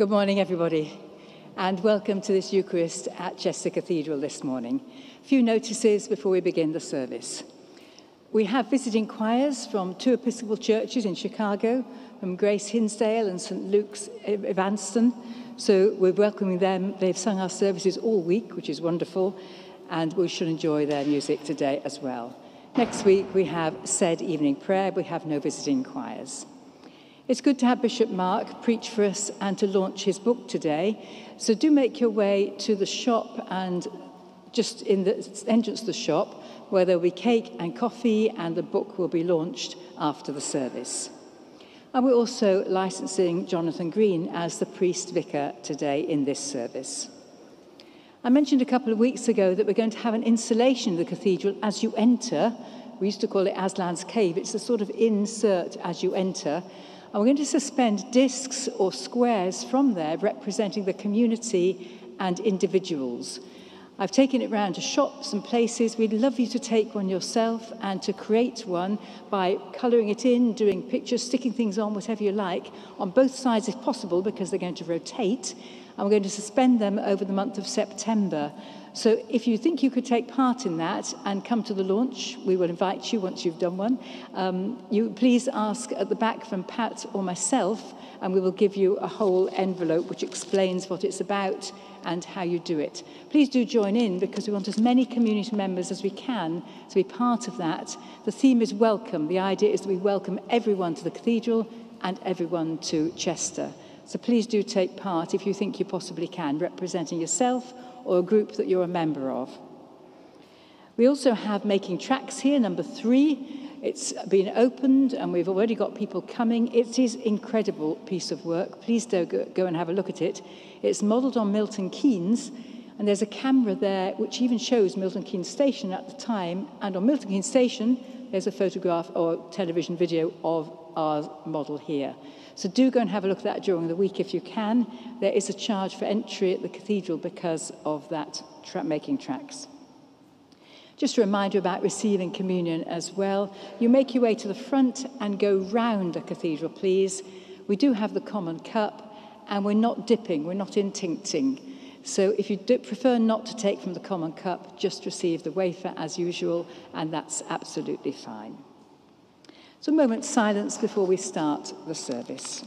Good morning, everybody, and welcome to this Eucharist at Chester Cathedral this morning. A few notices before we begin the service. We have visiting choirs from two Episcopal churches in Chicago, from Grace Hinsdale and St. Luke's Evanston. So we're welcoming them. They've sung our services all week, which is wonderful, and we should enjoy their music today as well. Next week, we have said evening prayer. We have no visiting choirs. It's good to have Bishop Mark preach for us and to launch his book today. So do make your way to the shop and just in the entrance to the shop where there'll be cake and coffee and the book will be launched after the service. And we're also licensing Jonathan Green as the priest vicar today in this service. I mentioned a couple of weeks ago that we're going to have an installation of the cathedral as you enter. We used to call it Aslan's Cave. It's a sort of insert as you enter. And we're going to suspend discs or squares from there representing the community and individuals. I've taken it round to shops and places. We'd love you to take one yourself and to create one by colouring it in, doing pictures, sticking things on, whatever you like, on both sides if possible, because they're going to rotate. And we're going to suspend them over the month of September. So if you think you could take part in that and come to the launch, we will invite you once you've done one. Um, you please ask at the back from Pat or myself, and we will give you a whole envelope which explains what it's about and how you do it. Please do join in because we want as many community members as we can to be part of that. The theme is welcome. The idea is that we welcome everyone to the cathedral and everyone to Chester. So please do take part if you think you possibly can, representing yourself or a group that you're a member of. We also have Making Tracks here, number three. It's been opened and we've already got people coming. It is incredible piece of work. Please do go and have a look at it. It's modelled on Milton Keynes and there's a camera there which even shows Milton Keynes Station at the time. And on Milton Keynes Station, there's a photograph or television video of our model here. So do go and have a look at that during the week if you can. There is a charge for entry at the cathedral because of that tra making tracks. Just a reminder about receiving communion as well. You make your way to the front and go round the cathedral, please. We do have the common cup and we're not dipping, we're not intincting. So if you do, prefer not to take from the common cup, just receive the wafer as usual, and that's absolutely fine. So a moment's silence before we start the service.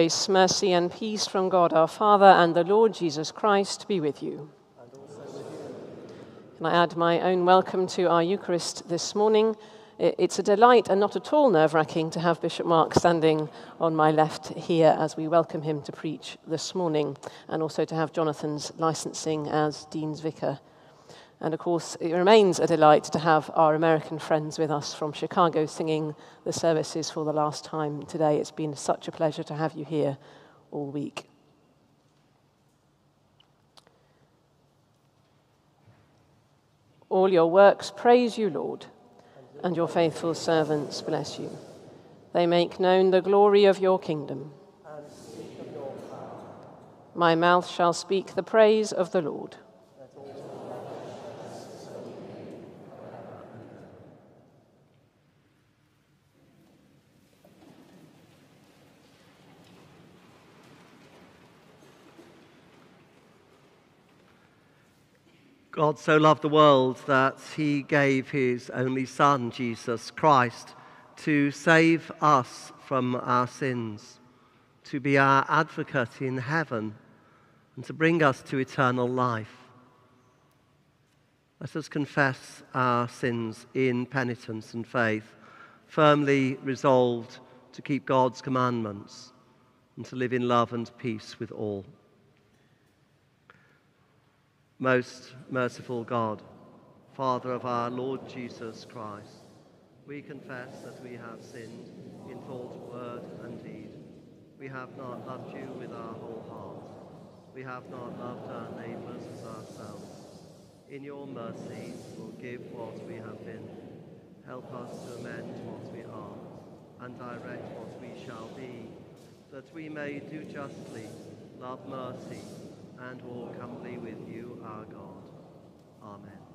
Grace, mercy, and peace from God our Father and the Lord Jesus Christ be with you. Can I add my own welcome to our Eucharist this morning? It's a delight and not at all nerve wracking to have Bishop Mark standing on my left here as we welcome him to preach this morning, and also to have Jonathan's licensing as Dean's Vicar and of course, it remains a delight to have our American friends with us from Chicago singing the services for the last time today. It's been such a pleasure to have you here all week. All your works praise you, Lord, and your faithful servants bless you. They make known the glory of your kingdom. My mouth shall speak the praise of the Lord. God so loved the world that he gave his only Son, Jesus Christ, to save us from our sins, to be our advocate in heaven, and to bring us to eternal life. Let us confess our sins in penitence and faith, firmly resolved to keep God's commandments and to live in love and peace with all. Most merciful God, Father of our Lord Jesus Christ, we confess that we have sinned in thought, word, and deed. We have not loved you with our whole heart. We have not loved our neighbors as ourselves. In your mercy, forgive what we have been. Help us to amend what we are, and direct what we shall be, that we may do justly, love mercy, and walk humbly with you, our God. Amen.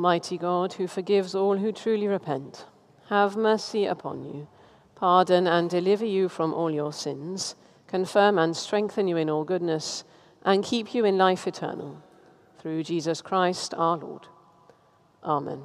Almighty God, who forgives all who truly repent, have mercy upon you, pardon and deliver you from all your sins, confirm and strengthen you in all goodness, and keep you in life eternal. Through Jesus Christ our Lord. Amen.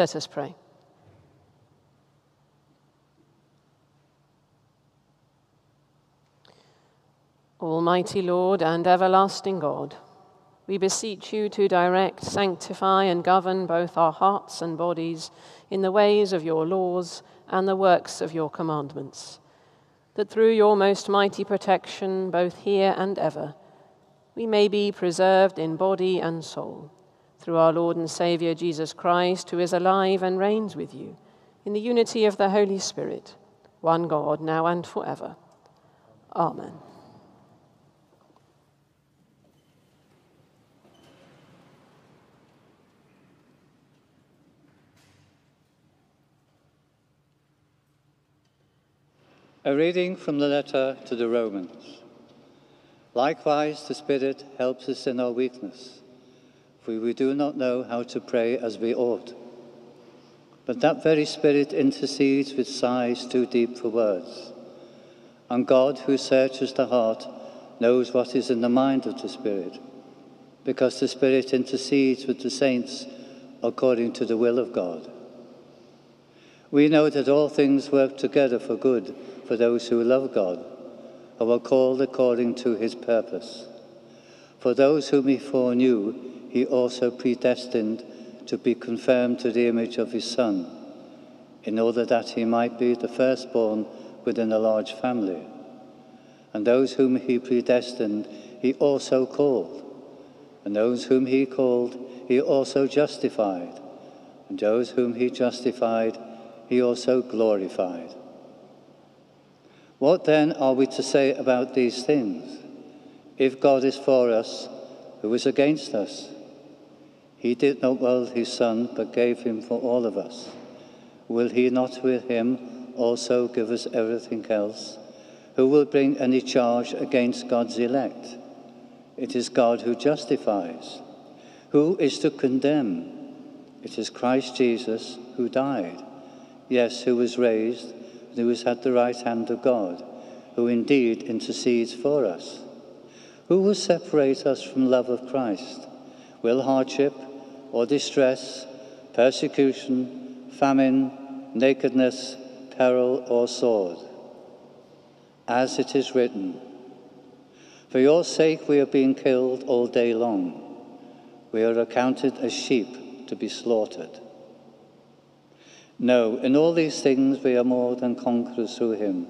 Let us pray. Almighty Lord and everlasting God, we beseech you to direct, sanctify, and govern both our hearts and bodies in the ways of your laws and the works of your commandments, that through your most mighty protection, both here and ever, we may be preserved in body and soul, through our Lord and Saviour Jesus Christ, who is alive and reigns with you, in the unity of the Holy Spirit, one God, now and forever. Amen. A reading from the letter to the Romans. Likewise, the Spirit helps us in our weakness, for we do not know how to pray as we ought. But that very Spirit intercedes with sighs too deep for words. And God, who searches the heart, knows what is in the mind of the Spirit, because the Spirit intercedes with the saints according to the will of God. We know that all things work together for good for those who love God, who are called according to his purpose. For those whom he foreknew, he also predestined to be confirmed to the image of his Son, in order that he might be the firstborn within a large family. And those whom he predestined, he also called. And those whom he called, he also justified. And those whom he justified, he also glorified. What then are we to say about these things? If God is for us, who is against us? He did not withhold his Son, but gave him for all of us. Will he not with him also give us everything else? Who will bring any charge against God's elect? It is God who justifies. Who is to condemn? It is Christ Jesus who died, yes, who was raised and who is at the right hand of God, who indeed intercedes for us. Who will separate us from love of Christ? Will hardship or distress, persecution, famine, nakedness, peril, or sword? As it is written, For your sake we are being killed all day long. We are accounted as sheep to be slaughtered. No, in all these things we are more than conquerors through him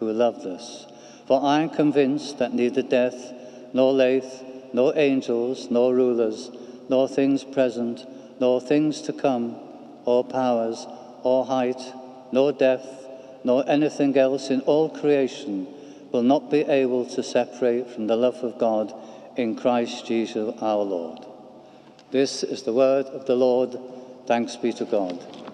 who loved us. For I am convinced that neither death, nor life, nor angels, nor rulers, nor things present, nor things to come, or powers, or height, nor depth, nor anything else in all creation will not be able to separate from the love of God in Christ Jesus our Lord. This is the word of the Lord. Thanks be to God.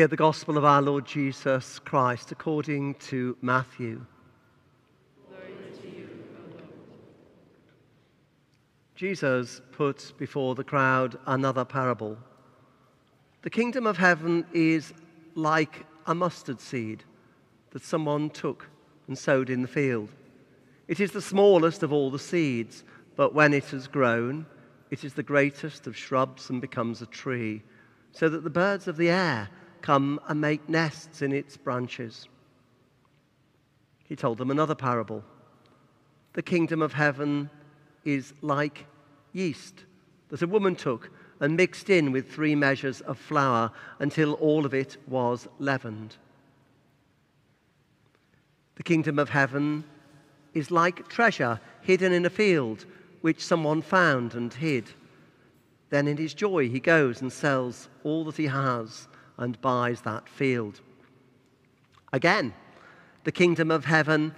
Hear the gospel of our Lord Jesus Christ according to Matthew. Jesus puts before the crowd another parable. The kingdom of heaven is like a mustard seed that someone took and sowed in the field. It is the smallest of all the seeds, but when it has grown, it is the greatest of shrubs and becomes a tree, so that the birds of the air come and make nests in its branches. He told them another parable. The kingdom of heaven is like yeast that a woman took and mixed in with three measures of flour until all of it was leavened. The kingdom of heaven is like treasure hidden in a field, which someone found and hid. Then in his joy he goes and sells all that he has and buys that field. Again, the kingdom of heaven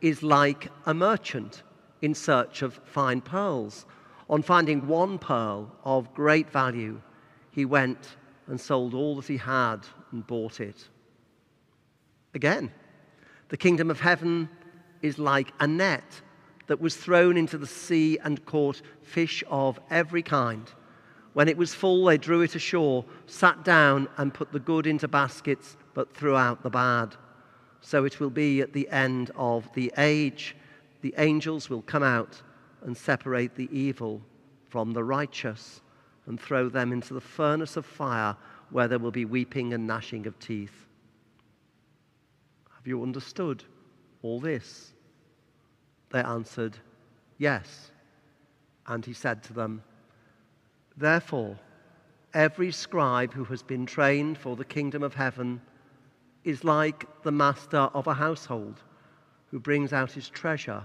is like a merchant in search of fine pearls. On finding one pearl of great value, he went and sold all that he had and bought it. Again, the kingdom of heaven is like a net that was thrown into the sea and caught fish of every kind. When it was full, they drew it ashore, sat down, and put the good into baskets, but threw out the bad. So it will be at the end of the age. The angels will come out and separate the evil from the righteous and throw them into the furnace of fire where there will be weeping and gnashing of teeth. Have you understood all this? They answered, Yes. And he said to them, Therefore, every scribe who has been trained for the kingdom of heaven is like the master of a household who brings out his treasure,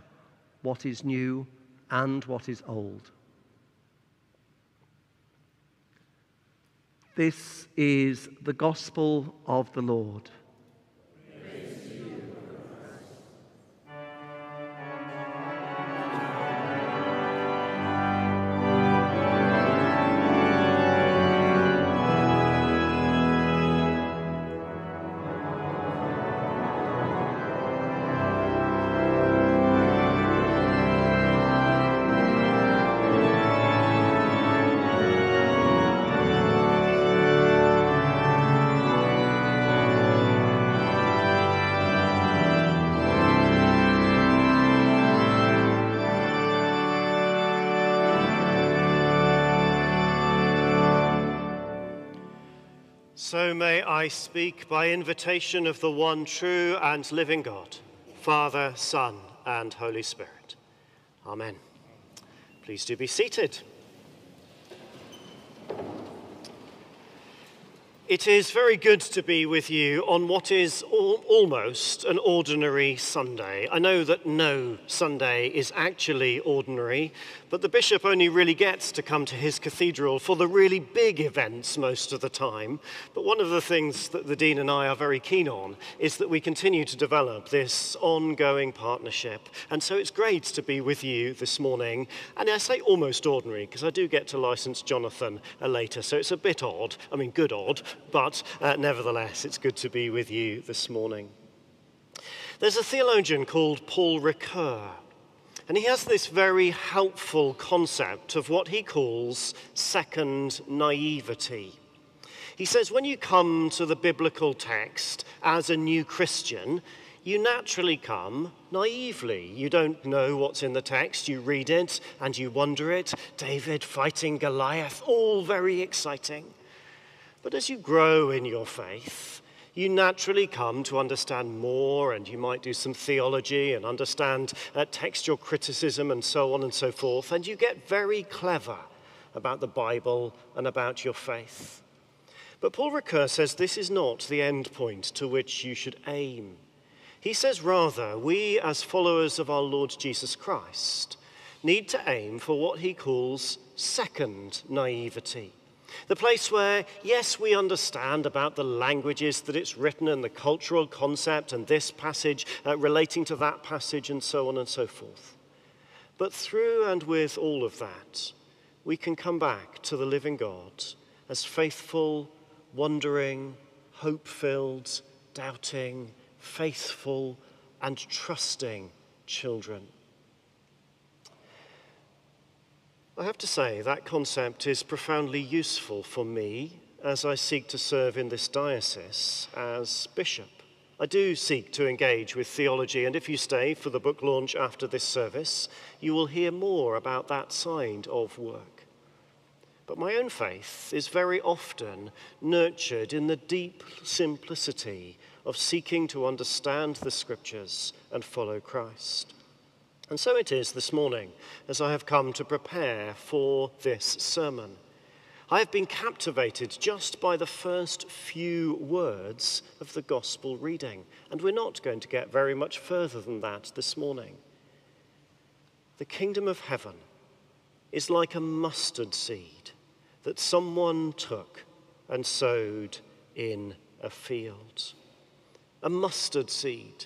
what is new and what is old. This is the gospel of the Lord. May I speak by invitation of the one true and living God, Father, Son, and Holy Spirit. Amen. Please do be seated. It is very good to be with you on what is al almost an ordinary Sunday. I know that no Sunday is actually ordinary, but the bishop only really gets to come to his cathedral for the really big events most of the time. But one of the things that the Dean and I are very keen on is that we continue to develop this ongoing partnership. And so it's great to be with you this morning. And I say almost ordinary because I do get to license Jonathan uh, later, so it's a bit odd. I mean, good odd, but uh, nevertheless, it's good to be with you this morning. There's a theologian called Paul Ricoeur and he has this very helpful concept of what he calls second naivety. He says, when you come to the biblical text as a new Christian, you naturally come naively. You don't know what's in the text. You read it and you wonder it. David fighting Goliath, all very exciting. But as you grow in your faith, you naturally come to understand more, and you might do some theology and understand uh, textual criticism and so on and so forth, and you get very clever about the Bible and about your faith. But Paul Ricoeur says this is not the end point to which you should aim. He says rather, we as followers of our Lord Jesus Christ need to aim for what he calls second naivety. The place where, yes, we understand about the languages that it's written and the cultural concept and this passage uh, relating to that passage and so on and so forth. But through and with all of that, we can come back to the living God as faithful, wondering, hope filled, doubting, faithful, and trusting children. I have to say, that concept is profoundly useful for me as I seek to serve in this diocese as bishop. I do seek to engage with theology, and if you stay for the book launch after this service, you will hear more about that side of work. But my own faith is very often nurtured in the deep simplicity of seeking to understand the scriptures and follow Christ. And so it is this morning as I have come to prepare for this sermon. I have been captivated just by the first few words of the gospel reading, and we're not going to get very much further than that this morning. The kingdom of heaven is like a mustard seed that someone took and sowed in a field. A mustard seed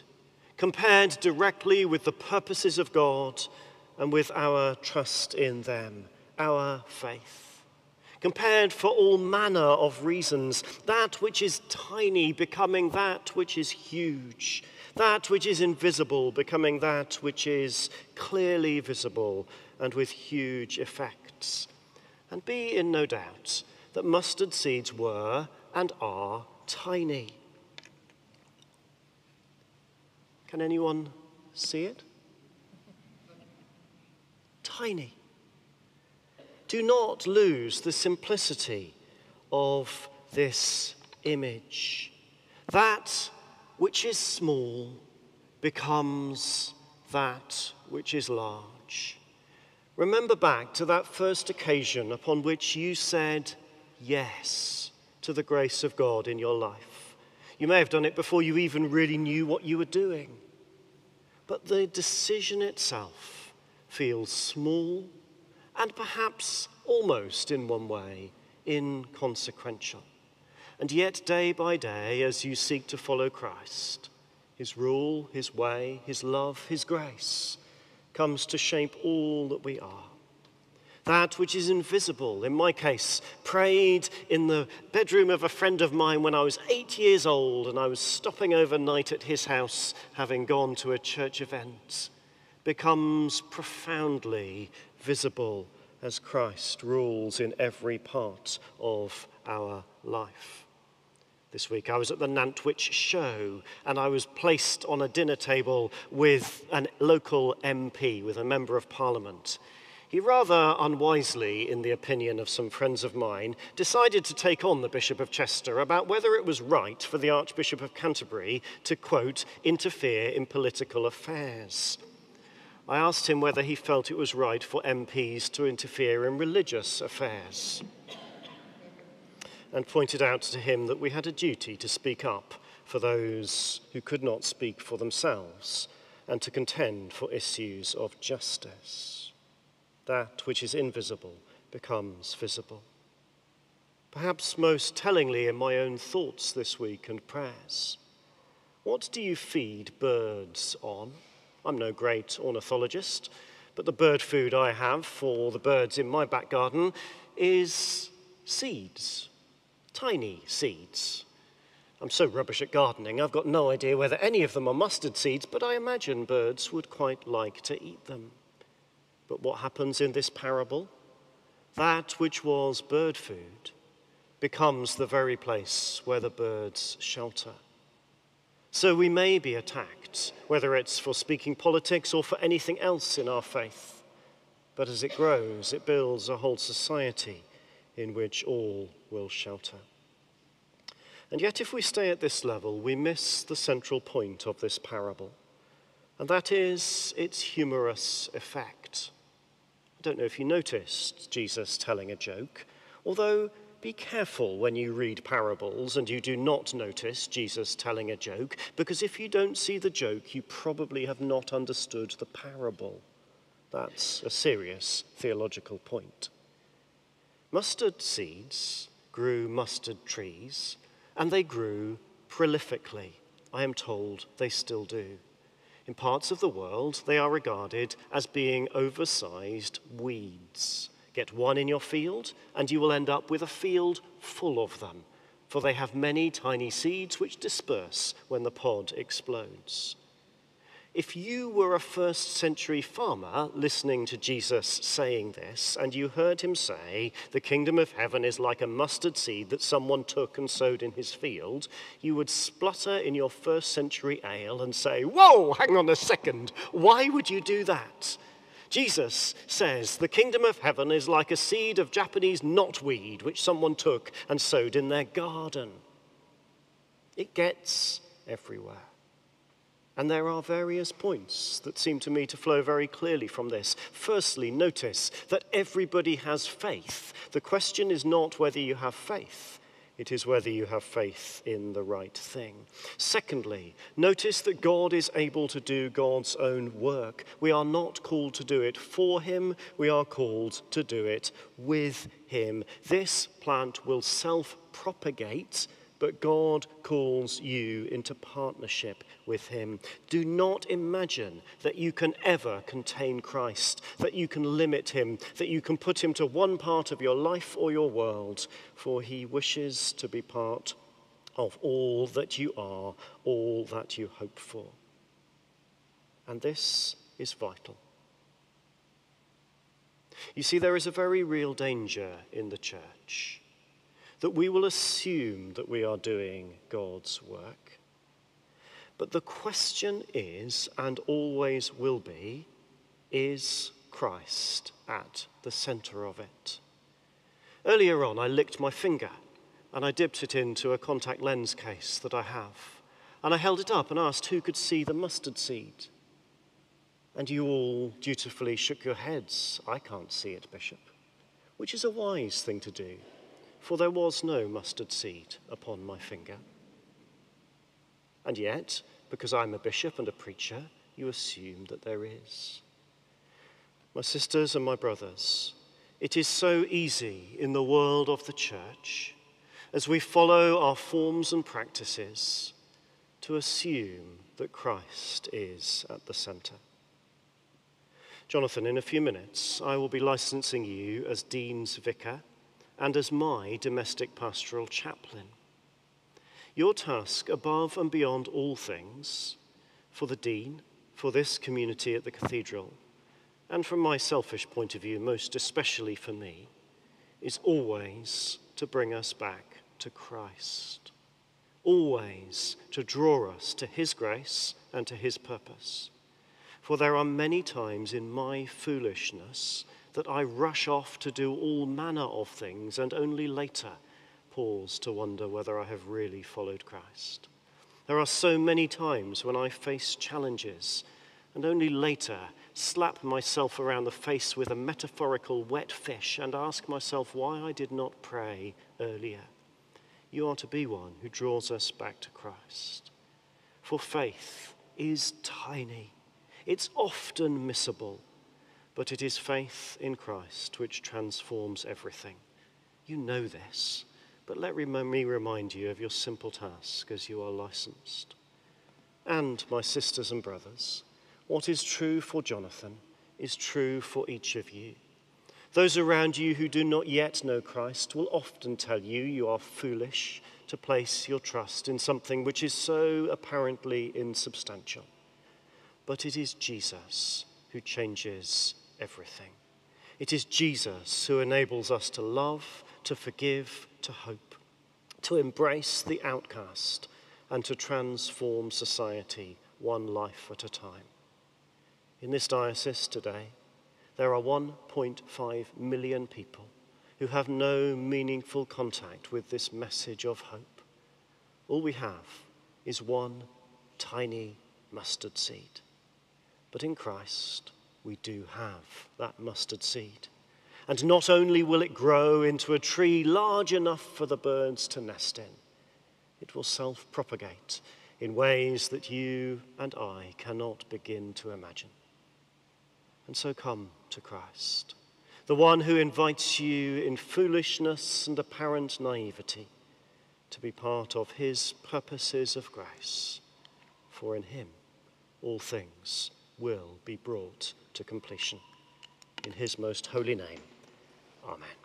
compared directly with the purposes of God and with our trust in them, our faith compared for all manner of reasons, that which is tiny becoming that which is huge, that which is invisible becoming that which is clearly visible and with huge effects. And be in no doubt that mustard seeds were and are tiny. Can anyone see it? Tiny do not lose the simplicity of this image. That which is small becomes that which is large. Remember back to that first occasion upon which you said yes to the grace of God in your life. You may have done it before you even really knew what you were doing. But the decision itself feels small and perhaps almost in one way inconsequential. And yet, day by day, as you seek to follow Christ, his rule, his way, his love, his grace comes to shape all that we are. That which is invisible, in my case, prayed in the bedroom of a friend of mine when I was eight years old and I was stopping overnight at his house having gone to a church event, becomes profoundly visible as Christ rules in every part of our life. This week I was at the Nantwich show and I was placed on a dinner table with a local MP, with a member of parliament. He rather unwisely, in the opinion of some friends of mine, decided to take on the Bishop of Chester about whether it was right for the Archbishop of Canterbury to, quote, interfere in political affairs. I asked him whether he felt it was right for MPs to interfere in religious affairs and pointed out to him that we had a duty to speak up for those who could not speak for themselves and to contend for issues of justice. That which is invisible becomes visible. Perhaps most tellingly in my own thoughts this week and prayers, what do you feed birds on? I'm no great ornithologist, but the bird food I have for the birds in my back garden is seeds, tiny seeds. I'm so rubbish at gardening, I've got no idea whether any of them are mustard seeds, but I imagine birds would quite like to eat them. But what happens in this parable? That which was bird food becomes the very place where the birds shelter. So we may be attacked, whether it's for speaking politics or for anything else in our faith. But as it grows, it builds a whole society in which all will shelter. And yet, if we stay at this level, we miss the central point of this parable, and that is its humorous effect. I don't know if you noticed Jesus telling a joke, although be careful when you read parables and you do not notice Jesus telling a joke, because if you don't see the joke, you probably have not understood the parable. That's a serious theological point. Mustard seeds grew mustard trees, and they grew prolifically. I am told they still do. In parts of the world, they are regarded as being oversized weeds. Get one in your field, and you will end up with a field full of them, for they have many tiny seeds which disperse when the pod explodes. If you were a first century farmer listening to Jesus saying this, and you heard him say, The kingdom of heaven is like a mustard seed that someone took and sowed in his field, you would splutter in your first century ale and say, Whoa, hang on a second, why would you do that? Jesus says, The kingdom of heaven is like a seed of Japanese knotweed which someone took and sowed in their garden. It gets everywhere. And there are various points that seem to me to flow very clearly from this. Firstly, notice that everybody has faith. The question is not whether you have faith, it is whether you have faith in the right thing. Secondly, notice that God is able to do God's own work. We are not called to do it for Him, we are called to do it with Him. This plant will self propagate but God calls you into partnership with Him. Do not imagine that you can ever contain Christ, that you can limit Him, that you can put Him to one part of your life or your world, for He wishes to be part of all that you are, all that you hope for. And this is vital. You see, there is a very real danger in the church that we will assume that we are doing God's work. But the question is, and always will be, is Christ at the center of it? Earlier on, I licked my finger and I dipped it into a contact lens case that I have. And I held it up and asked who could see the mustard seed. And you all dutifully shook your heads. I can't see it, Bishop, which is a wise thing to do for there was no mustard seed upon my finger. And yet, because I'm a bishop and a preacher, you assume that there is. My sisters and my brothers, it is so easy in the world of the church, as we follow our forms and practices, to assume that Christ is at the center. Jonathan, in a few minutes, I will be licensing you as Dean's Vicar and as my domestic pastoral chaplain. Your task, above and beyond all things, for the Dean, for this community at the Cathedral, and from my selfish point of view, most especially for me, is always to bring us back to Christ. Always to draw us to His grace and to His purpose. For there are many times in my foolishness that I rush off to do all manner of things and only later pause to wonder whether I have really followed Christ. There are so many times when I face challenges and only later slap myself around the face with a metaphorical wet fish and ask myself why I did not pray earlier. You are to be one who draws us back to Christ. For faith is tiny, it's often missable but it is faith in Christ which transforms everything. You know this, but let me remind you of your simple task as you are licensed. And, my sisters and brothers, what is true for Jonathan is true for each of you. Those around you who do not yet know Christ will often tell you you are foolish to place your trust in something which is so apparently insubstantial. But it is Jesus who changes everything. It is Jesus who enables us to love, to forgive, to hope, to embrace the outcast, and to transform society one life at a time. In this diocese today, there are 1.5 million people who have no meaningful contact with this message of hope. All we have is one tiny mustard seed. But in Christ, we do have that mustard seed. And not only will it grow into a tree large enough for the birds to nest in, it will self propagate in ways that you and I cannot begin to imagine. And so come to Christ, the one who invites you in foolishness and apparent naivety to be part of his purposes of grace. For in him all things will be brought to completion. In his most holy name, amen.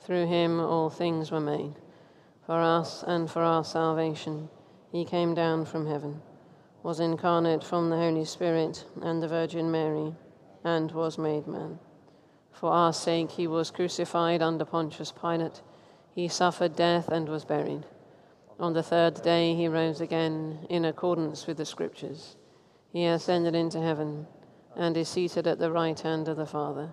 through him all things were made. For us and for our salvation, he came down from heaven, was incarnate from the Holy Spirit and the Virgin Mary, and was made man. For our sake, he was crucified under Pontius Pilate. He suffered death and was buried. On the third day, he rose again in accordance with the Scriptures. He ascended into heaven and is seated at the right hand of the Father.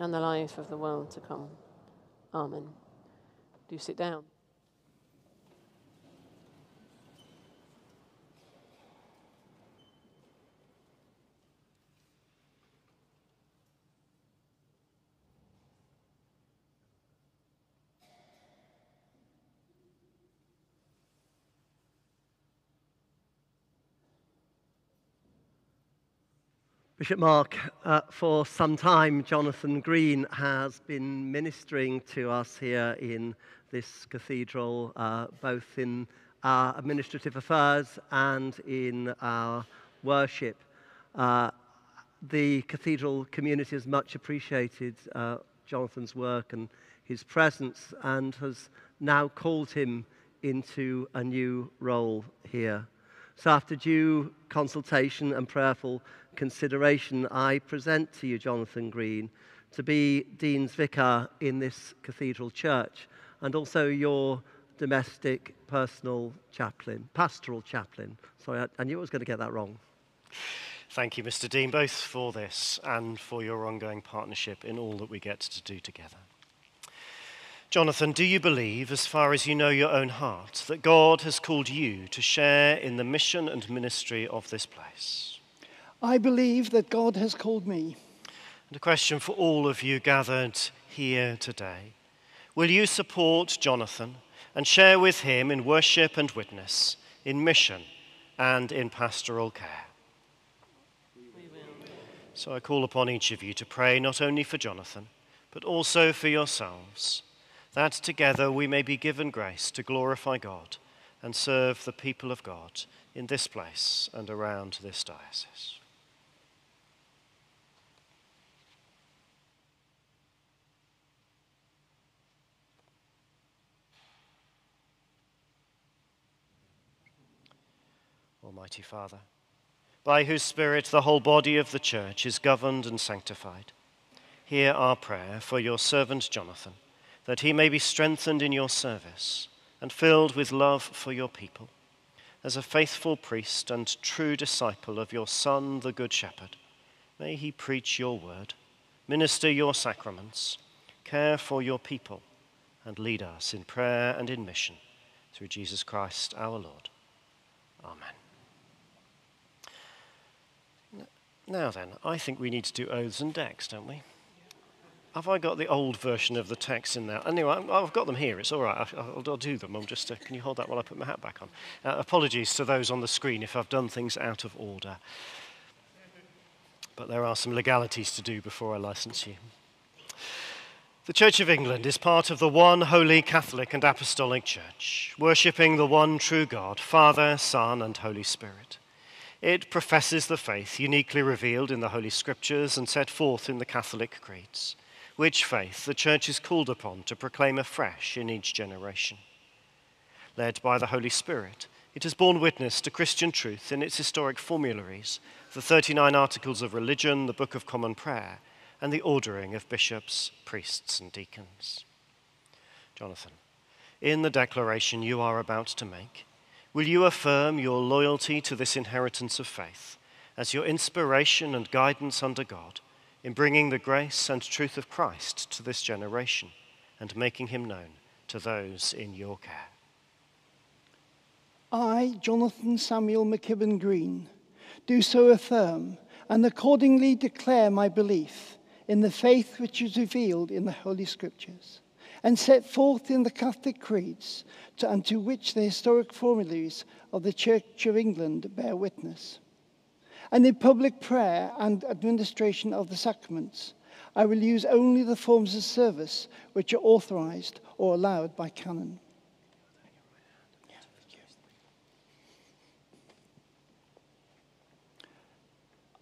and the life of the world to come. Amen. Do sit down. Bishop Mark, uh, for some time, Jonathan Green has been ministering to us here in this cathedral, uh, both in our administrative affairs and in our worship. Uh, the cathedral community has much appreciated uh, Jonathan's work and his presence and has now called him into a new role here. So, after due consultation and prayerful consideration, I present to you Jonathan Green to be Dean's Vicar in this cathedral church and also your domestic personal chaplain, pastoral chaplain. Sorry, I, I knew I was going to get that wrong. Thank you, Mr. Dean, both for this and for your ongoing partnership in all that we get to do together. Jonathan, do you believe, as far as you know your own heart, that God has called you to share in the mission and ministry of this place? I believe that God has called me. And a question for all of you gathered here today Will you support Jonathan and share with him in worship and witness, in mission and in pastoral care? So I call upon each of you to pray not only for Jonathan, but also for yourselves that together we may be given grace to glorify God and serve the people of God in this place and around this diocese. Almighty Father, by whose Spirit the whole body of the church is governed and sanctified, hear our prayer for your servant Jonathan that he may be strengthened in your service and filled with love for your people. As a faithful priest and true disciple of your Son, the Good Shepherd, may he preach your word, minister your sacraments, care for your people, and lead us in prayer and in mission through Jesus Christ our Lord. Amen. Now then, I think we need to do oaths and decks, don't we? Have I got the old version of the text in there? Anyway, I've got them here. It's all right. I'll, I'll do them. I'm just. Uh, can you hold that while I put my hat back on? Uh, apologies to those on the screen if I've done things out of order. But there are some legalities to do before I license you. The Church of England is part of the one holy Catholic and Apostolic Church, worshipping the one true God, Father, Son, and Holy Spirit. It professes the faith uniquely revealed in the Holy Scriptures and set forth in the Catholic creeds which faith the Church is called upon to proclaim afresh in each generation. Led by the Holy Spirit, it has borne witness to Christian truth in its historic formularies, the 39 Articles of Religion, the Book of Common Prayer, and the ordering of bishops, priests, and deacons. Jonathan, in the declaration you are about to make, will you affirm your loyalty to this inheritance of faith as your inspiration and guidance under God in bringing the grace and truth of Christ to this generation and making him known to those in your care? I, Jonathan Samuel McKibben Green, do so affirm and accordingly declare my belief in the faith which is revealed in the Holy Scriptures and set forth in the Catholic creeds to, and to which the historic formularies of the Church of England bear witness. And in public prayer and administration of the sacraments, I will use only the forms of service which are authorized or allowed by canon.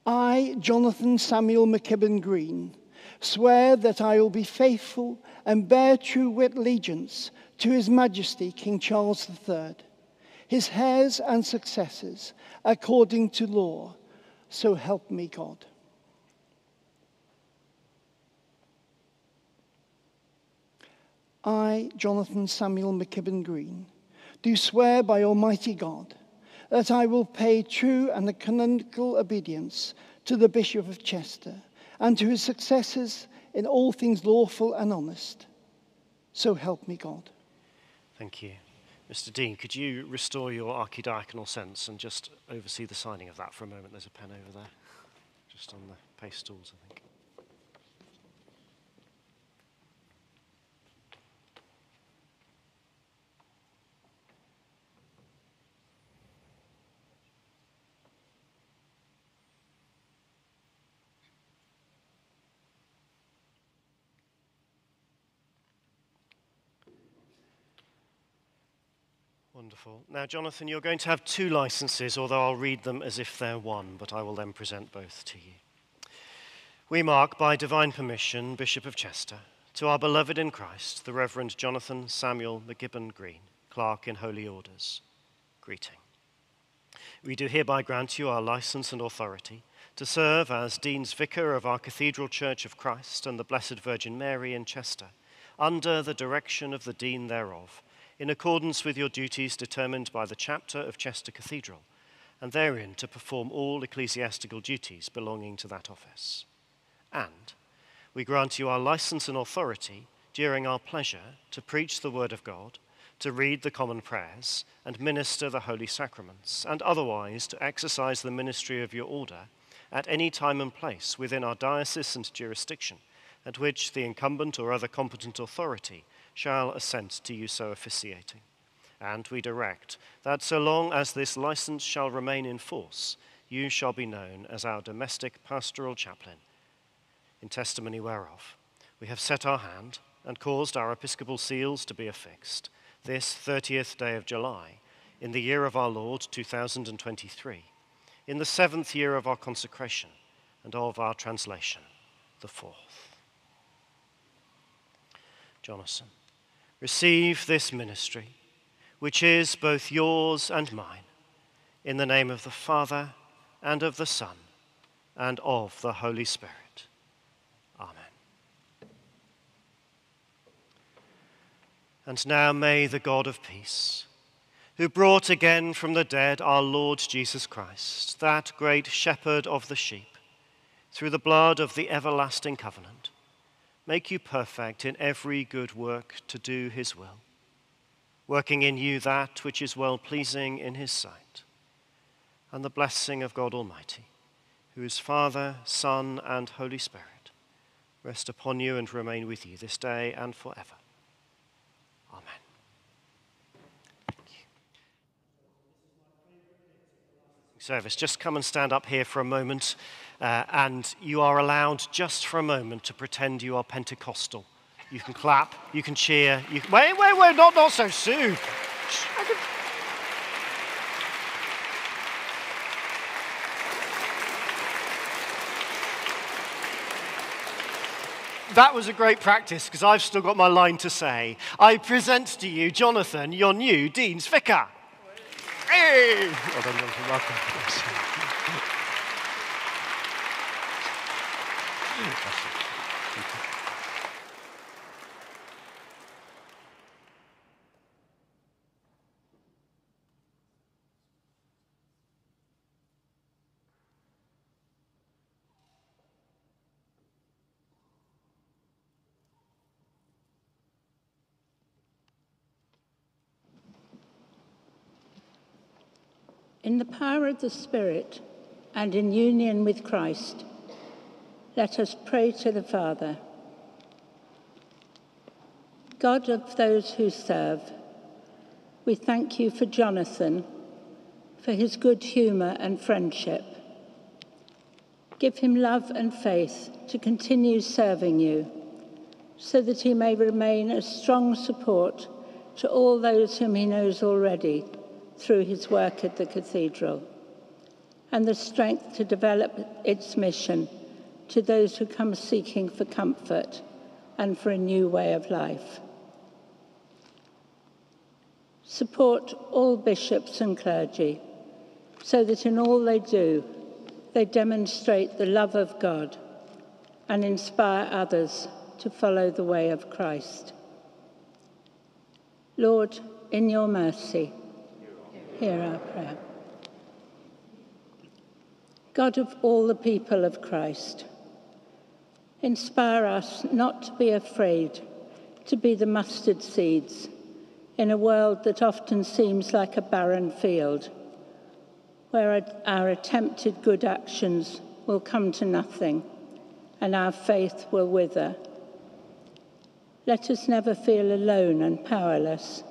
I, Jonathan Samuel McKibben Green, swear that I will be faithful and bear true wit allegiance to His Majesty King Charles III, his heirs and successors, according to law. So help me God. I, Jonathan Samuel McKibben Green, do swear by Almighty God that I will pay true and canonical obedience to the Bishop of Chester and to his successors in all things lawful and honest. So help me God. Thank you. Mr. Dean, could you restore your archidiaconal sense and just oversee the signing of that for a moment? There's a pen over there, just on the paste stools, I think. Wonderful. Now, Jonathan, you're going to have two licenses, although I'll read them as if they're one, but I will then present both to you. We mark, by divine permission, Bishop of Chester, to our beloved in Christ, the Reverend Jonathan Samuel McGibbon Green, Clerk in Holy Orders. Greeting. We do hereby grant you our license and authority to serve as Dean's Vicar of our Cathedral Church of Christ and the Blessed Virgin Mary in Chester, under the direction of the Dean thereof in accordance with your duties determined by the chapter of Chester Cathedral, and therein to perform all ecclesiastical duties belonging to that office. And we grant you our license and authority during our pleasure to preach the Word of God, to read the common prayers, and minister the holy sacraments, and otherwise to exercise the ministry of your order at any time and place within our diocese and jurisdiction, at which the incumbent or other competent authority shall assent to you so officiating. And we direct that so long as this license shall remain in force, you shall be known as our domestic pastoral chaplain, in testimony whereof we have set our hand and caused our episcopal seals to be affixed this 30th day of July, in the year of our Lord 2023, in the seventh year of our consecration and of our translation, the fourth. Jonathan. Receive this ministry, which is both yours and mine, in the name of the Father, and of the Son, and of the Holy Spirit. Amen. And now may the God of peace, who brought again from the dead our Lord Jesus Christ, that great shepherd of the sheep, through the blood of the everlasting covenant, make you perfect in every good work to do his will, working in you that which is well pleasing in his sight. And the blessing of God Almighty, who is Father, Son, and Holy Spirit, rest upon you and remain with you this day and forever. Amen. Service, just come and stand up here for a moment. Uh, and you are allowed just for a moment to pretend you are Pentecostal. You can clap, you can cheer. You can, wait, wait, wait, not, not so soon. That was a great practice because I've still got my line to say. I present to you, Jonathan, your new Dean's Vicar. Hey! Well done, Jonathan. Welcome. In the power of the Spirit and in union with Christ, let us pray to the Father. God of those who serve, we thank you for Jonathan, for his good humour and friendship. Give him love and faith to continue serving you, so that he may remain a strong support to all those whom he knows already through his work at the cathedral, and the strength to develop its mission to those who come seeking for comfort and for a new way of life. Support all bishops and clergy so that in all they do, they demonstrate the love of God and inspire others to follow the way of Christ. Lord, in your mercy, hear our prayer. God of all the people of Christ, inspire us not to be afraid to be the mustard seeds in a world that often seems like a barren field, where our attempted good actions will come to nothing and our faith will wither. Let us never feel alone and powerless,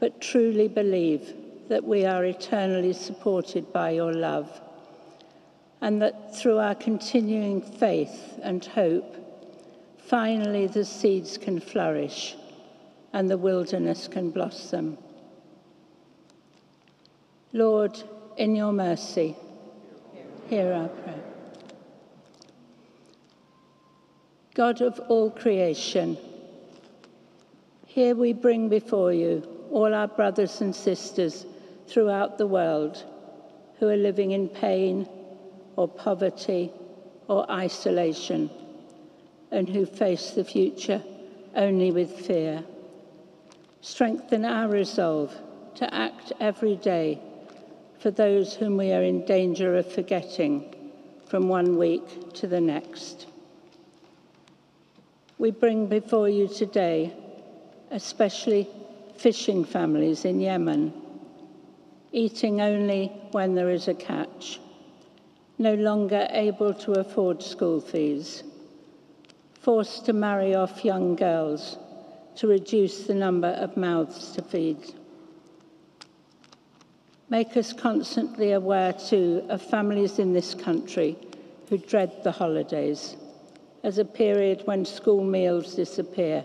but truly believe that we are eternally supported by your love, and that through our continuing faith and hope, finally the seeds can flourish and the wilderness can blossom. Lord, in your mercy, hear our prayer. God of all creation, here we bring before you all our brothers and sisters throughout the world who are living in pain or poverty or isolation and who face the future only with fear. Strengthen our resolve to act every day for those whom we are in danger of forgetting from one week to the next. We bring before you today, especially fishing families in Yemen, eating only when there is a catch, no longer able to afford school fees, forced to marry off young girls to reduce the number of mouths to feed. Make us constantly aware, too, of families in this country who dread the holidays as a period when school meals disappear.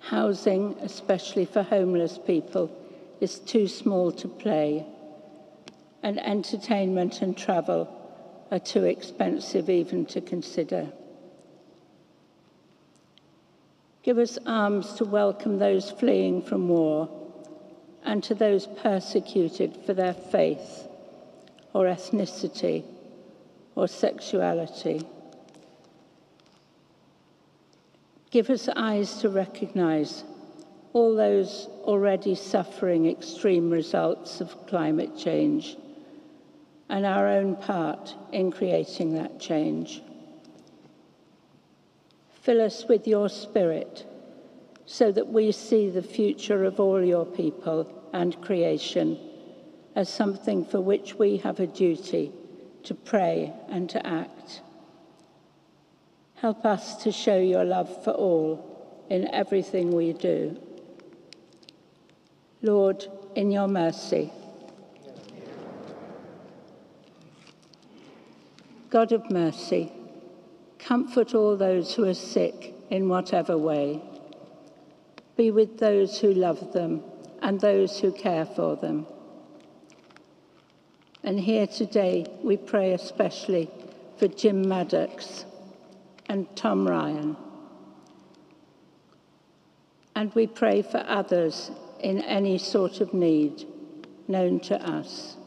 Housing, especially for homeless people, is too small to play, and entertainment and travel are too expensive even to consider. Give us arms to welcome those fleeing from war and to those persecuted for their faith or ethnicity or sexuality. Give us eyes to recognize all those already suffering extreme results of climate change and our own part in creating that change. Fill us with your spirit so that we see the future of all your people and creation as something for which we have a duty to pray and to act. Help us to show your love for all in everything we do. Lord, in your mercy. God of mercy, Comfort all those who are sick in whatever way. Be with those who love them and those who care for them. And here today we pray especially for Jim Maddox and Tom Ryan. And we pray for others in any sort of need known to us.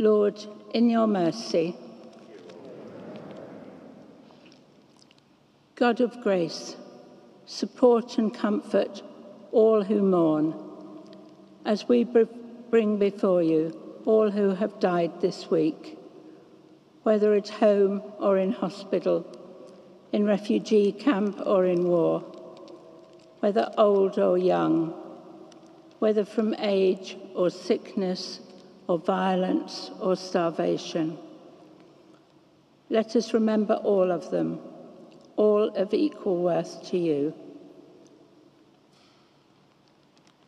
Lord, in your mercy, God of grace, support and comfort all who mourn, as we bring before you all who have died this week, whether at home or in hospital, in refugee camp or in war. whether old or young, whether from age or sickness or violence or starvation. Let us remember all of them, all of equal worth to you.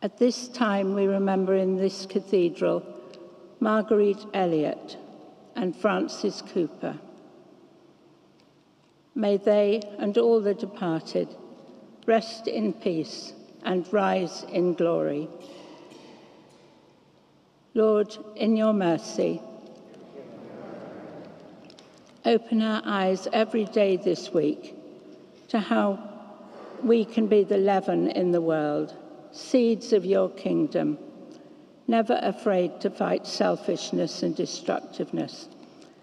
At this time, we remember in this cathedral Marguerite Elliott and Francis Cooper. May they and all the departed rest in peace and rise in glory. Lord, in your mercy, open our eyes every day this week to how we can be the leaven in the world, seeds of your kingdom, never afraid to fight selfishness and destructiveness,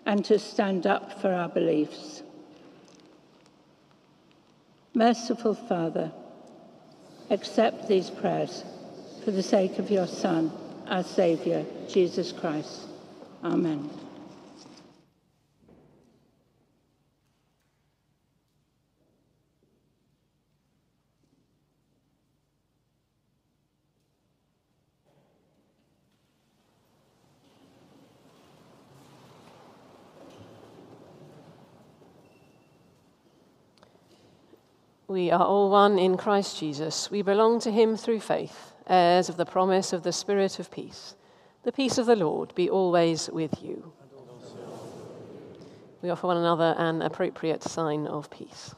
and to stand up for our beliefs. Merciful Father, accept these prayers for the sake of your Son, our Saviour, Jesus Christ. Amen. We are all one in Christ Jesus. We belong to him through faith, heirs of the promise of the Spirit of peace. The peace of the Lord be always with you. We offer one another an appropriate sign of peace.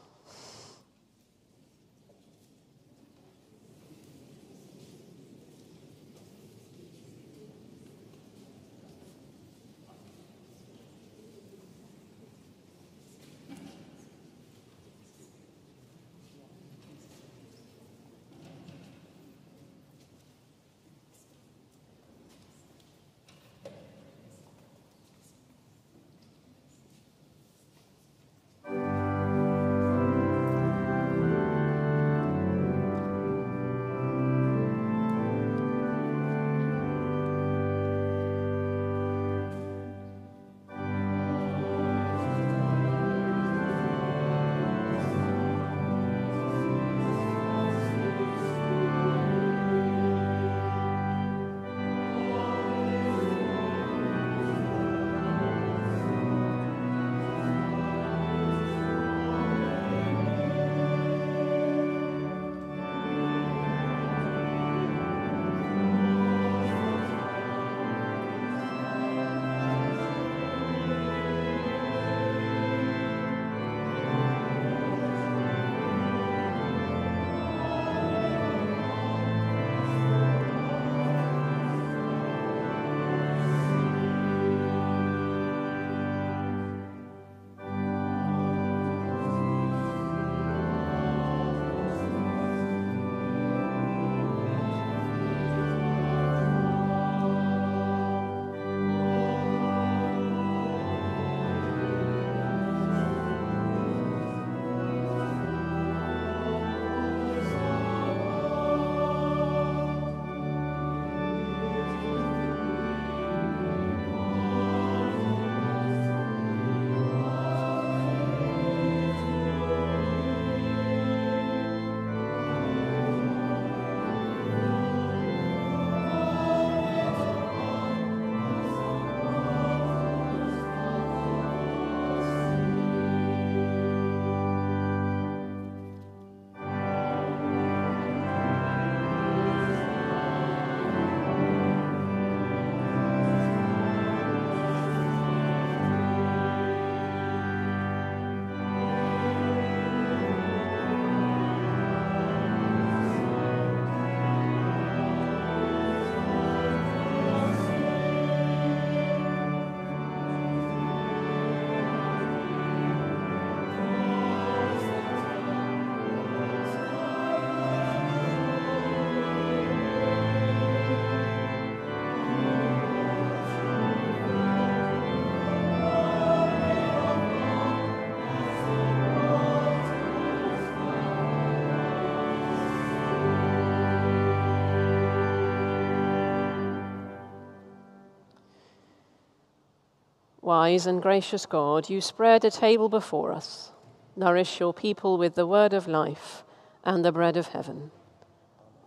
Wise and gracious God, you spread a table before us. Nourish your people with the word of life and the bread of heaven.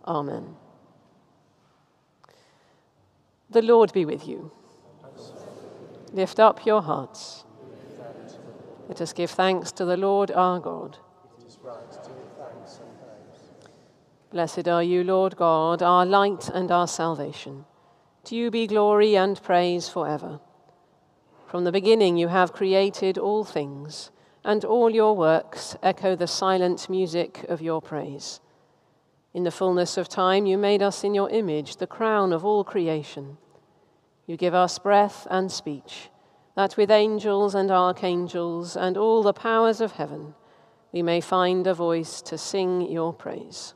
Amen. The Lord be with you. Lift up your hearts. Let us give thanks to the Lord our God. Blessed are you, Lord God, our light and our salvation. To you be glory and praise forever. From the beginning you have created all things, and all your works echo the silent music of your praise. In the fullness of time, you made us in your image, the crown of all creation. You give us breath and speech, that with angels and archangels and all the powers of heaven, we may find a voice to sing your praise.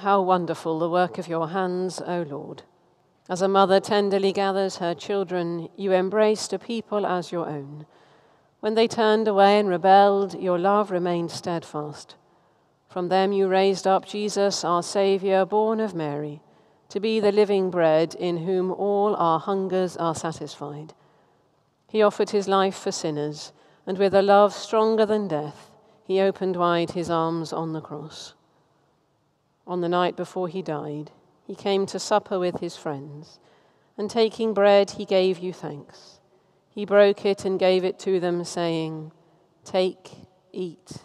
How wonderful the work of your hands, O Lord. As a mother tenderly gathers her children, you embraced a people as your own. When they turned away and rebelled, your love remained steadfast. From them you raised up Jesus, our Saviour, born of Mary, to be the living bread in whom all our hungers are satisfied. He offered his life for sinners, and with a love stronger than death, he opened wide his arms on the cross on the night before he died, he came to supper with his friends, and taking bread, he gave you thanks. He broke it and gave it to them, saying, Take, eat.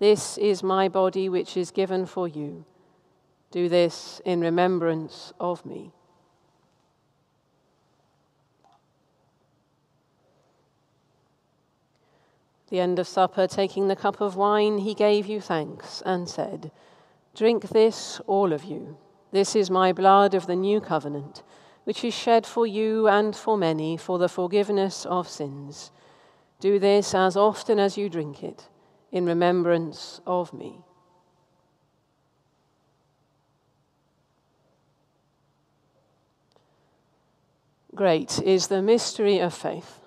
This is my body, which is given for you. Do this in remembrance of me. The end of supper, taking the cup of wine, he gave you thanks and said, Drink this, all of you. This is my blood of the new covenant, which is shed for you and for many for the forgiveness of sins. Do this as often as you drink it, in remembrance of me. Great is the mystery of faith.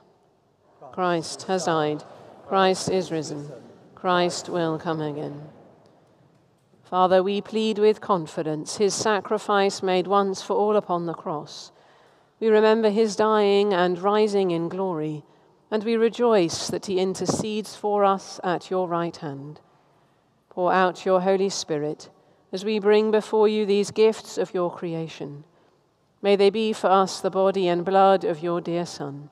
Christ has died. Christ is risen. Christ will come again. Father, we plead with confidence his sacrifice made once for all upon the cross. We remember his dying and rising in glory, and we rejoice that he intercedes for us at your right hand. Pour out your Holy Spirit as we bring before you these gifts of your creation. May they be for us the body and blood of your dear Son.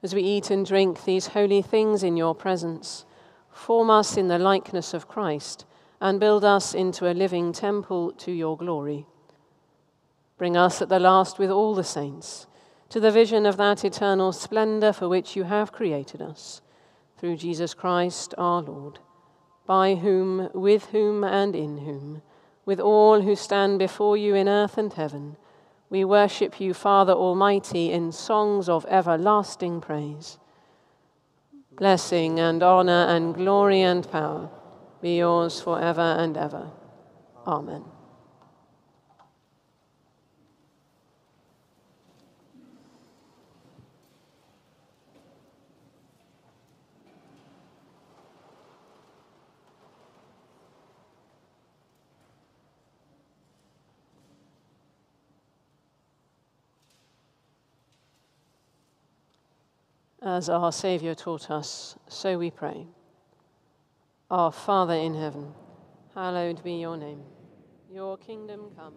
As we eat and drink these holy things in your presence, form us in the likeness of Christ and build us into a living temple to your glory. Bring us at the last with all the saints to the vision of that eternal splendor for which you have created us, through Jesus Christ our Lord, by whom, with whom, and in whom, with all who stand before you in earth and heaven, we worship you, Father Almighty, in songs of everlasting praise. Blessing and honor and glory and power be yours forever and ever. Amen. As our Saviour taught us, so we pray. Our Father in heaven, hallowed be your name. Your kingdom come,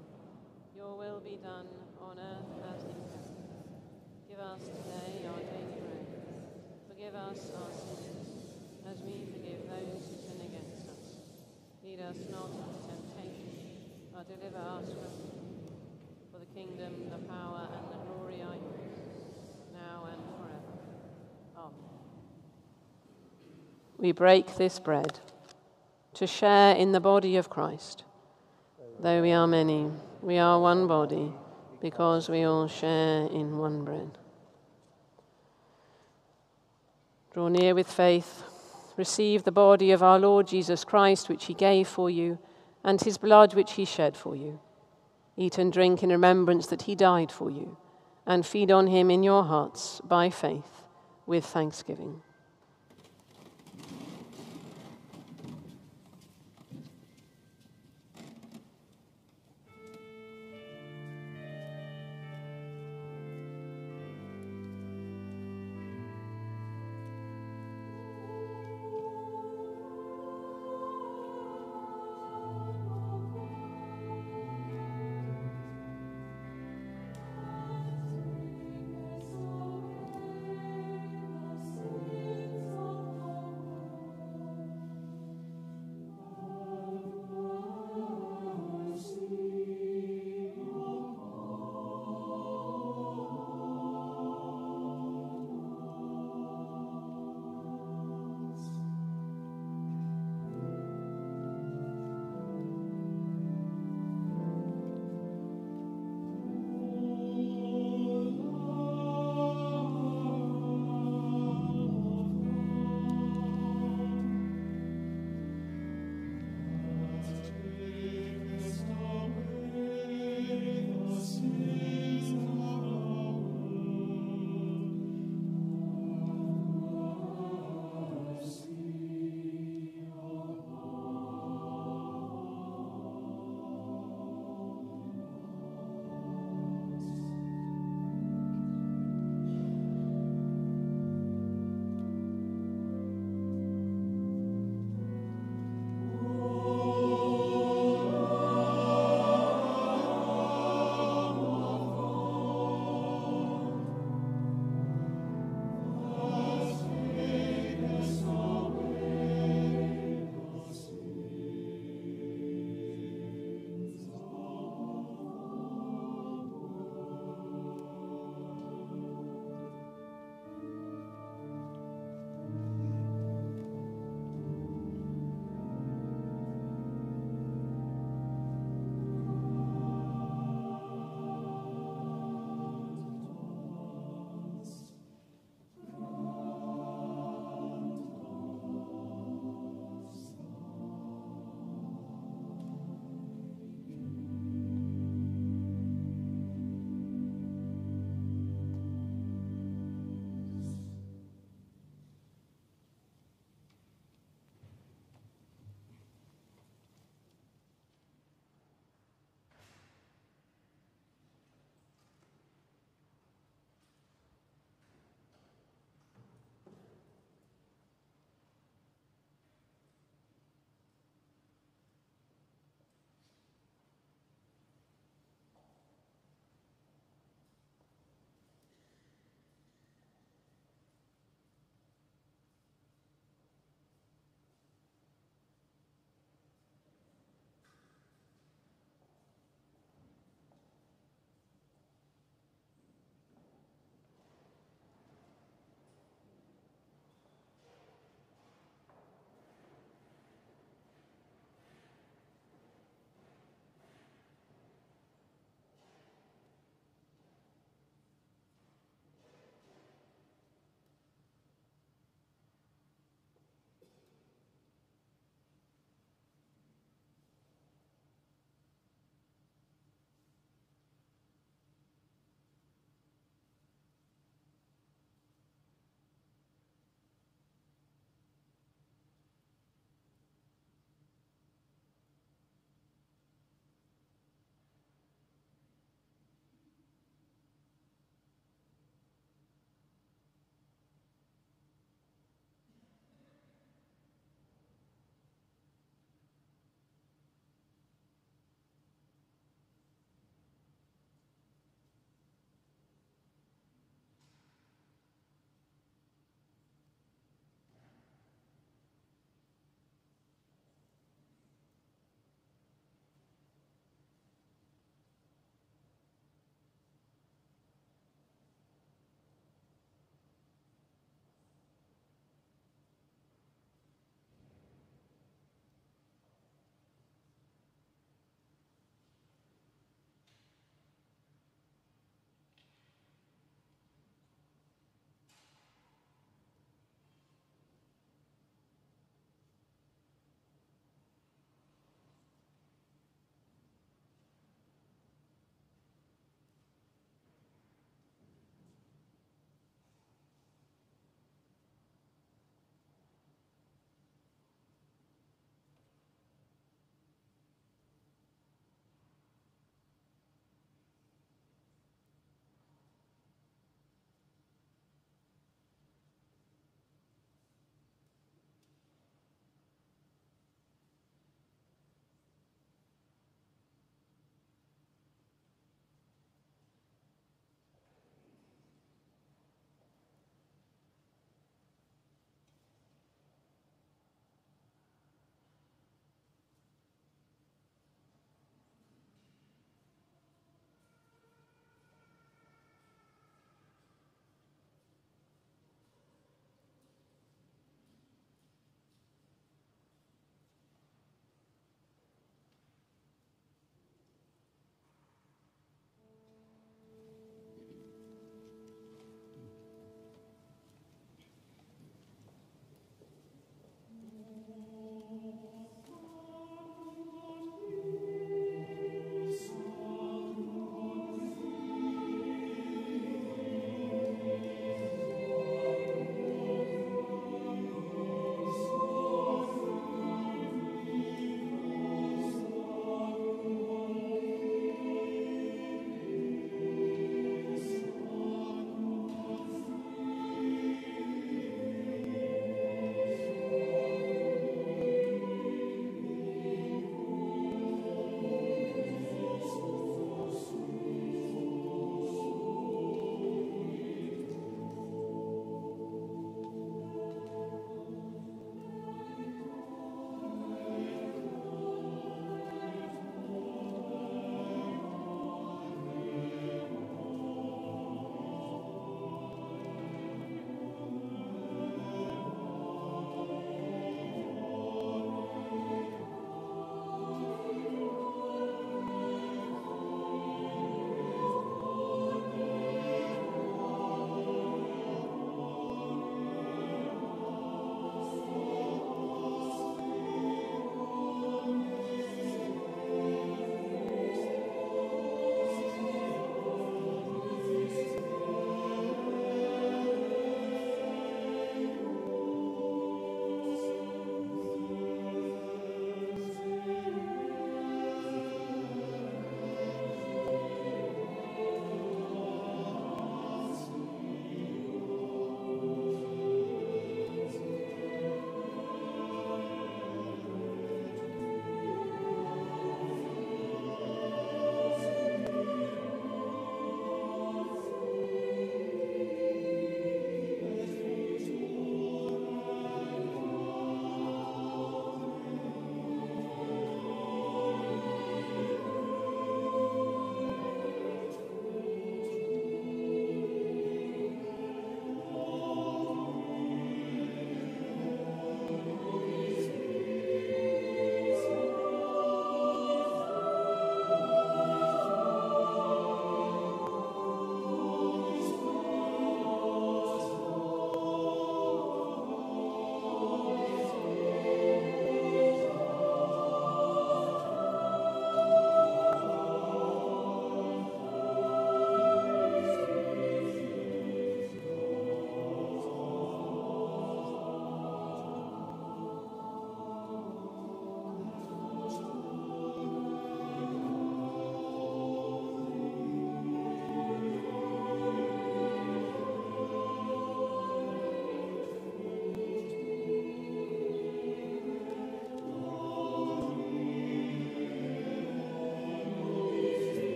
your will be done on earth as in heaven. Give us today our daily bread. Forgive us our sins, as we forgive those who sin against us. Lead us not into temptation, but deliver us from evil. For the kingdom, the power, and the glory are yours, now and forever. Amen. We break this bread to share in the body of Christ. Though we are many, we are one body because we all share in one bread. Draw near with faith, receive the body of our Lord Jesus Christ, which he gave for you, and his blood, which he shed for you. Eat and drink in remembrance that he died for you, and feed on him in your hearts by faith with thanksgiving.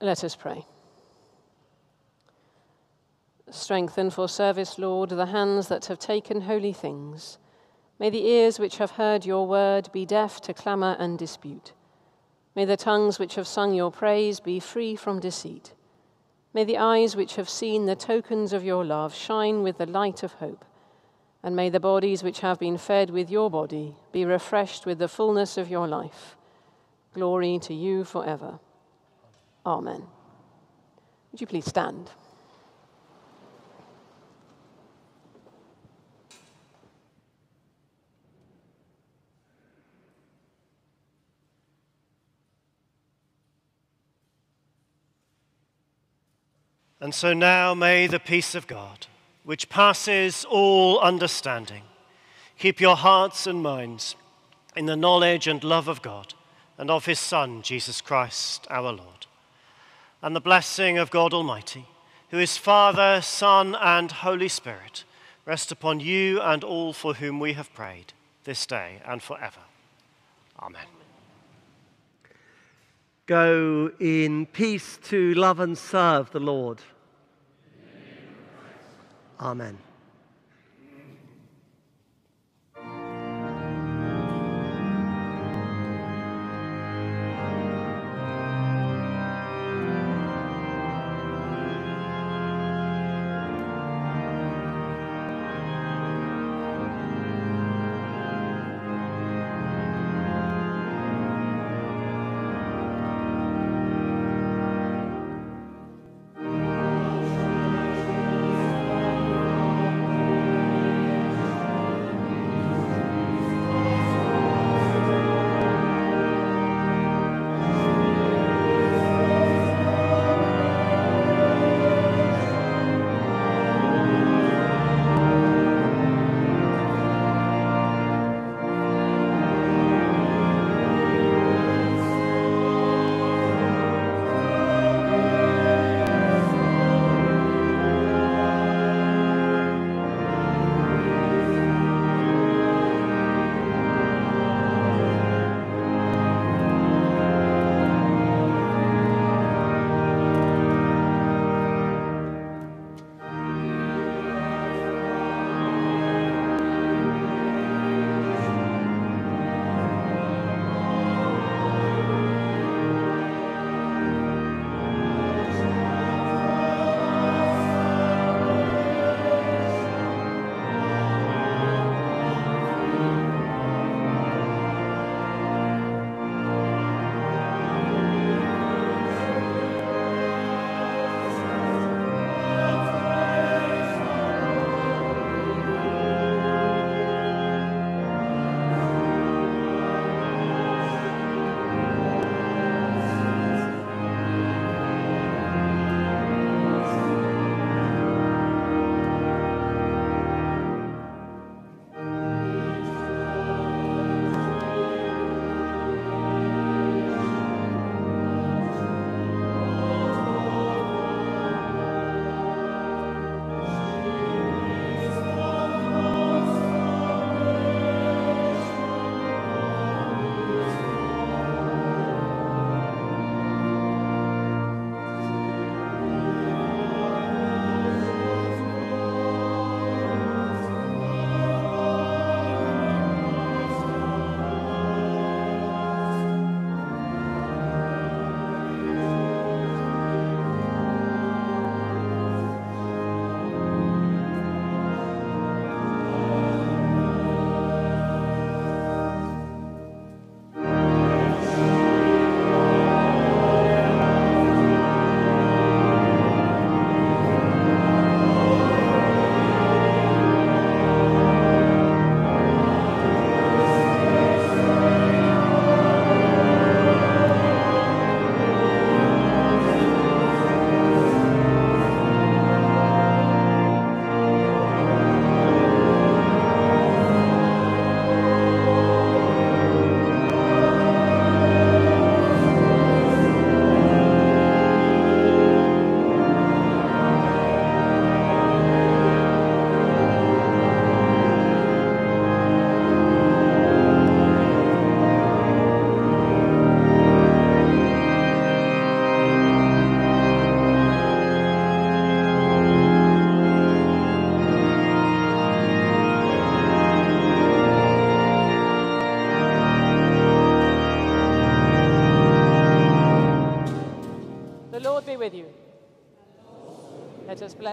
Let us pray. Strengthen for service, Lord, the hands that have taken holy things. May the ears which have heard your word be deaf to clamour and dispute. May the tongues which have sung your praise be free from deceit. May the eyes which have seen the tokens of your love shine with the light of hope. And may the bodies which have been fed with your body be refreshed with the fullness of your life. Glory to you forever. Amen. Would you please stand? And so now may the peace of God, which passes all understanding, keep your hearts and minds in the knowledge and love of God and of his Son, Jesus Christ our Lord. And the blessing of God Almighty, who is Father, Son, and Holy Spirit, rest upon you and all for whom we have prayed this day and forever. Amen. Go in peace to love and serve the Lord. Amen.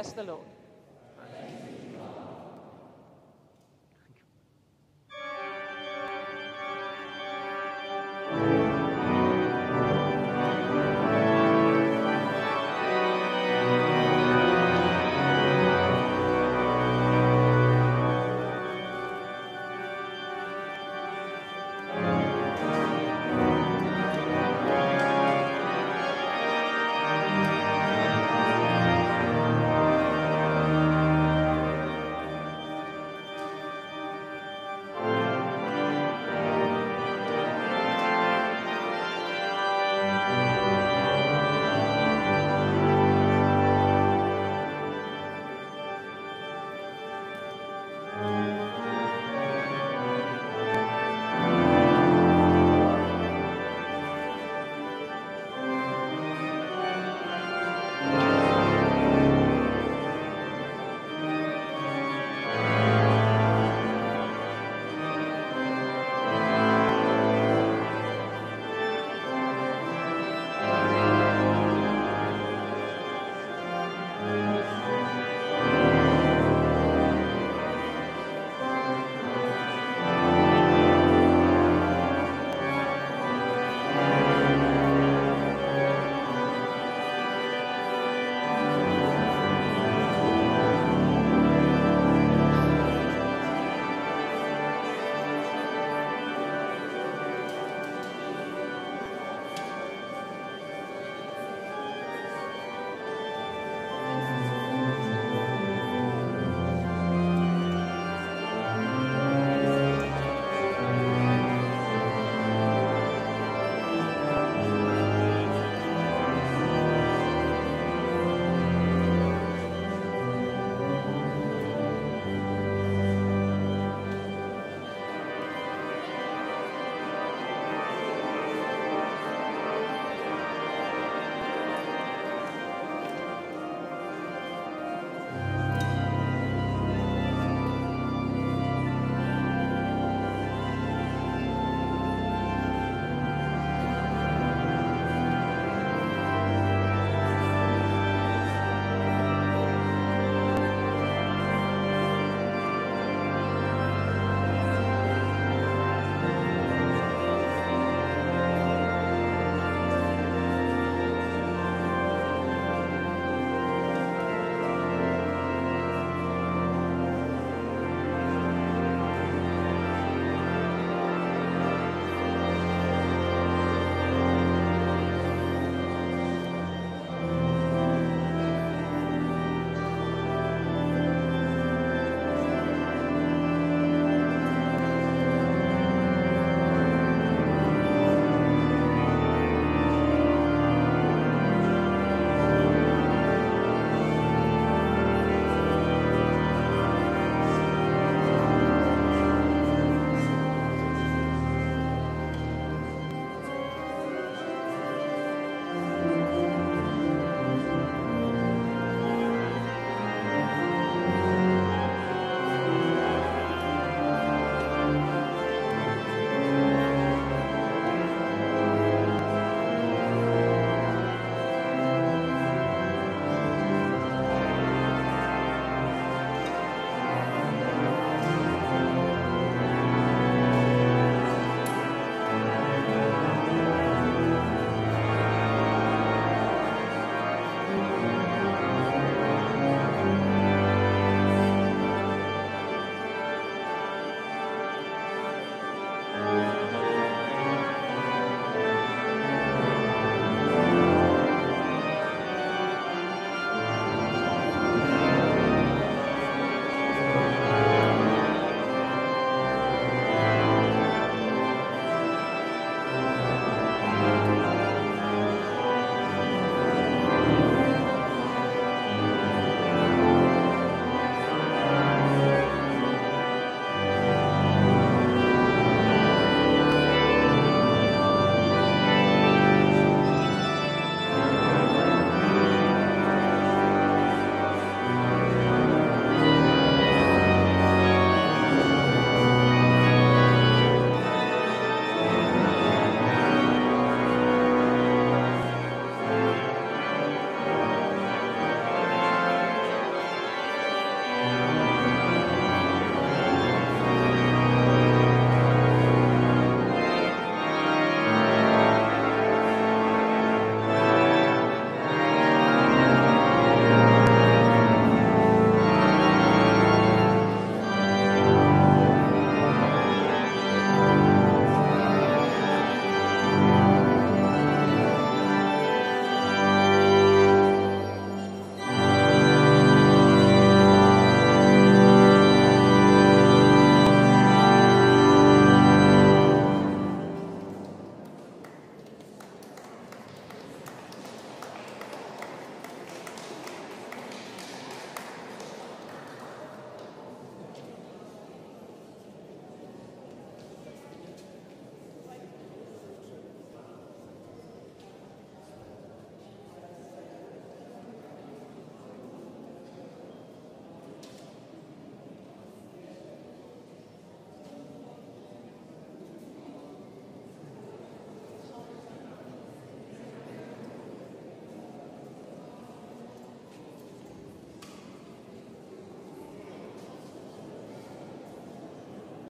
Bless the Lord.